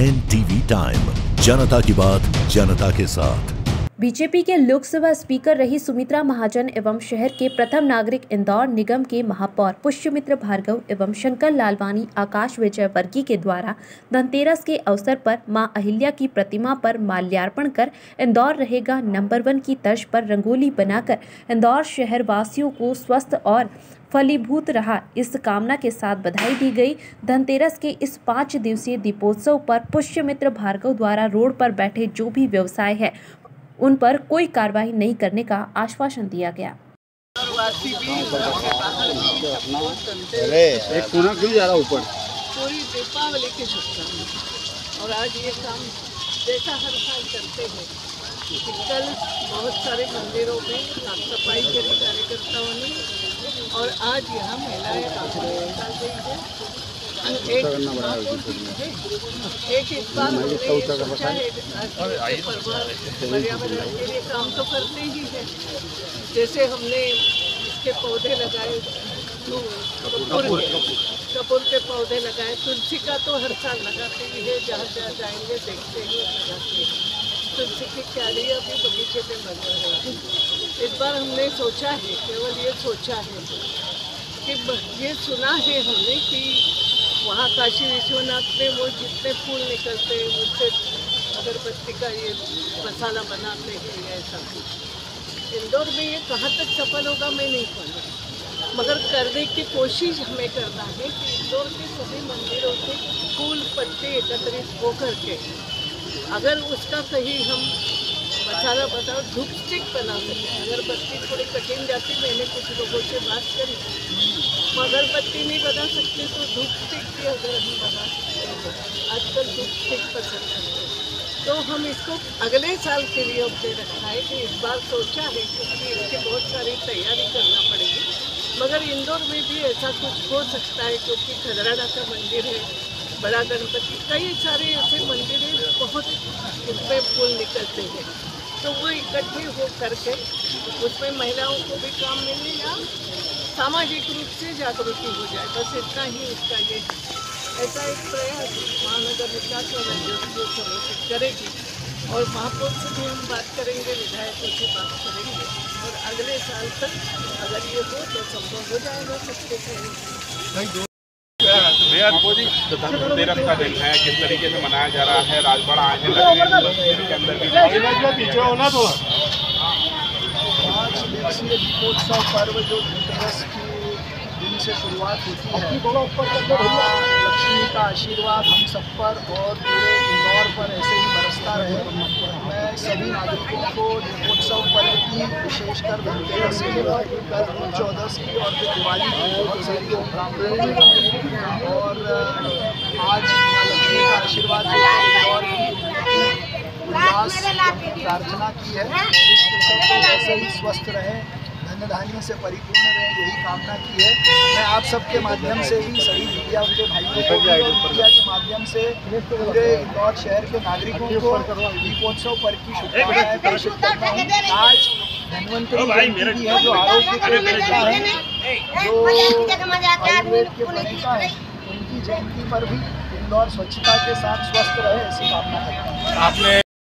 N TV time, जनता की बात, जनता के साथ। बीजेपी के लोकसभा स्पीकर रही सुमित्रा महाजन एवं शहर के प्रथम नागरिक इंदौर निगम के महापौर पुष्यमित्र भार्गव एवं शंकर लालवानी आकाश विजय वर्गीय के द्वारा धनतेरस के अवसर पर माँ अहिल्या की प्रतिमा पर माल्यार्पण कर इंदौर रहेगा नंबर वन की तर्ज पर रंगोली बनाकर इंदौर शहर वासियों को स्वस्थ और फलीभूत रहा। इस कामना के साथ बधाई दी गई। धनतेरस के इस पाँच दिवसीय दीपोत्सव पर पुष्यमित्र भार्गव द्वारा रोड पर बैठे जो भी व्यवसाय है उन पर कोई कार्रवाई नहीं करने का आश्वासन दिया गया। अरे एक कोना क्यों जा रहा ऊपर? पूरी दीपावली की शुभकामना और आज ये काम जैसा हर साल करते हैं। कल बहुत सारे मंदिरों में साफ़ सफ़ाई करी कार्यकर्ताओं ने आज यहाँ है एक एक इस बार हमने सोचा है पर्यावरण के लिए काम तो करते ही हैं। जैसे हमने इसके पौधे लगाए कपूर के कपूर के पौधे लगाए। तुलसी का तो हर साल लगाते ही है जहाँ जहाँ जाएँगे देखते ही लगाते हैं। तुलसी की क्यारियाँ भी बगीचे में बन रही है। इस बार हमने सोचा है केवल ये सोचा है। कि ये सुना है हमने कि वहाँ काशी विश्वनाथ में वो जितने फूल निकलते हैं, उससे अगरबत्ती का ये मसाला बनाते हैं ऐसा कुछ इंदौर में ये कहाँ तक सफल होगा मैं नहीं कहूँगा मगर करने की कोशिश हमें करना है कि इंदौर के सभी मंदिरों से फूल पत्ते एकत्रित होकर के, अगर उसका कहीं हम मसाला बताओ धूप स्टिक बना सकें अगरबत्ती थोड़ी कठिन जाती, मैंने कुछ लोगों से बात करी। अगरबत्ती नहीं बना सकते तो धूप स्टिक भी अगर हम बना सकते आजकल धूप स्टिक पसंद करते तो हम इसको अगले साल के लिए अपने रखा है कि इस बार सोचा है क्योंकि इसकी बहुत सारी तैयारी करना पड़ेगी। मगर इंदौर में भी ऐसा कुछ हो सकता है क्योंकि खजराना का मंदिर है, बड़ा गणपति। कई सारे ऐसे मंदिर हैं, बहुत उसमें फूल निकलते हैं। तो वो इकट्ठे हो करके उसमें महिलाओं को भी काम मिले या सामाजिक रूप से जागृति हो जाए। बस इतना ही इसका ये ऐसा एक प्रयास महानगर विकास और एनजीओ समिति करेगी और महापौर से भी हम बात करेंगे, विधायकों से बात करेंगे। और अगले साल तक अगर ये हो तो संभव हो जाएगा सबके सहयोग धनतेरस का दिन है किस तरीके से मनाया जा रहा है राजवाड़ा आए हैं के अंदर भी पीछे होना तो पाँच दिवसीय दीपोत्सव पर्व जो धनतेरस की दिन से शुरुआत होती है। लक्ष्मी का आशीर्वाद हम सब पर और पूरे इंदौर पर ऐसे ही बरसता रहे। मैं सभी नागरिकों को दीपोत्सव पर्व की विशेषकर धनतेरस की चौदस की और फिर दिवाली की बहुत सारी शुभकामनाएँ और आज लक्ष्मी का आशीर्वाद उल्लास प्रार्थना की है। ऐसे ही स्वस्थ रहें धन्य धान्य से परिपूर्ण रहें यही कामना की है। मैं आप सबके माध्यम से ही सभी मीडिया के भाइयों को मीडिया के माध्यम से पूरे इंदौर शहर के नागरिकों को दीपोत्सव पर की शुभकामनाएँ प्रेषित करता हूँ। आज धनवंतरी है जो आरोग्य है जो आयुर्वेद के प्रणेता है उनकी जयंती पर भी इंदौर स्वच्छता के साथ स्वस्थ रहे ऐसी कामना करता हूँ। आपने